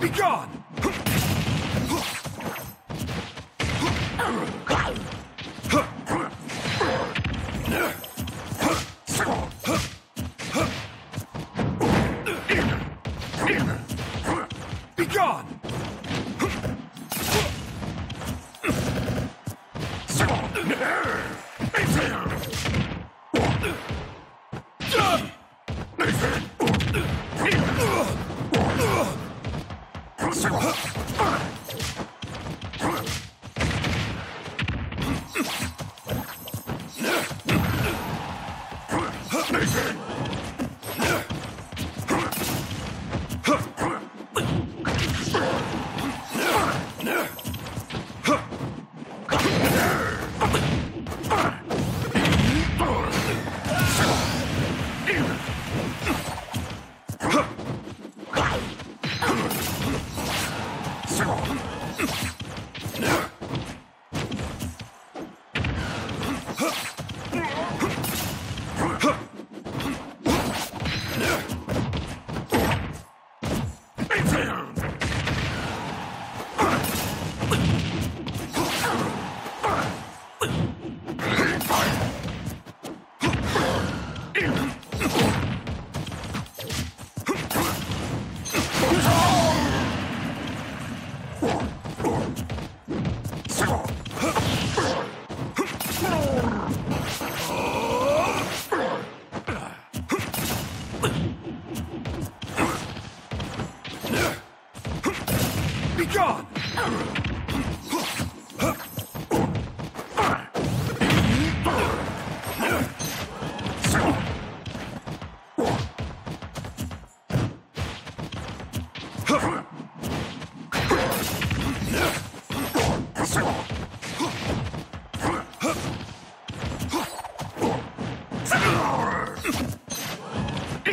Be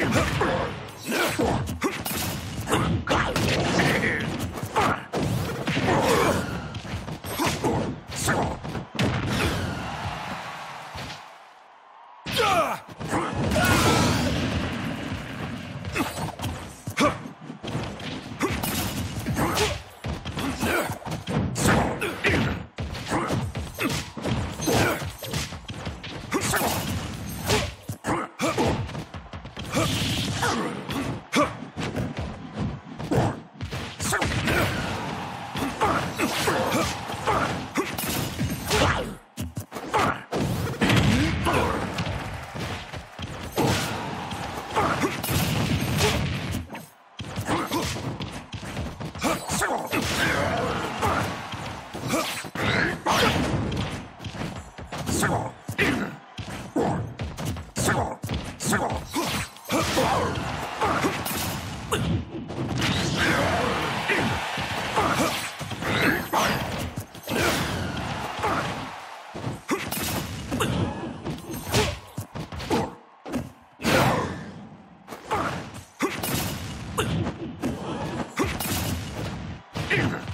Huh. Sure. Yeah.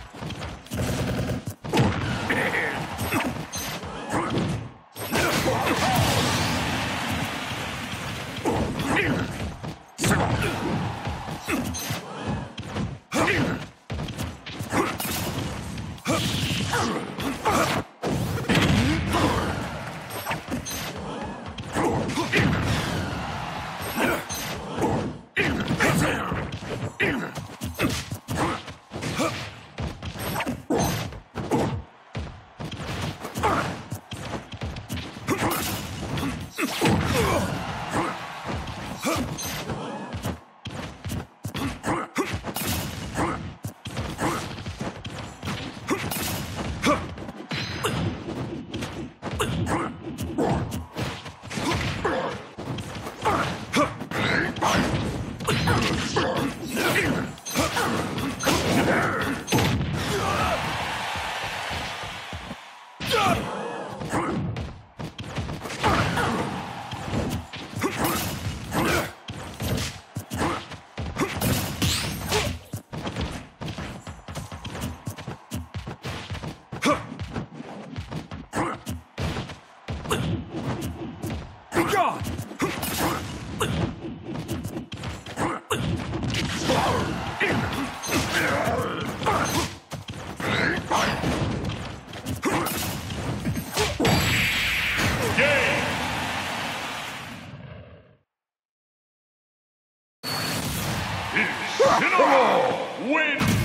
God! Win!